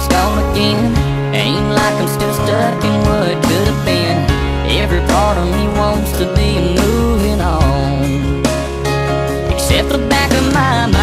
it's gone again. Ain't like I'm still stuck in what could have been. Every part of me wants to be moving on. Except the back of my mind.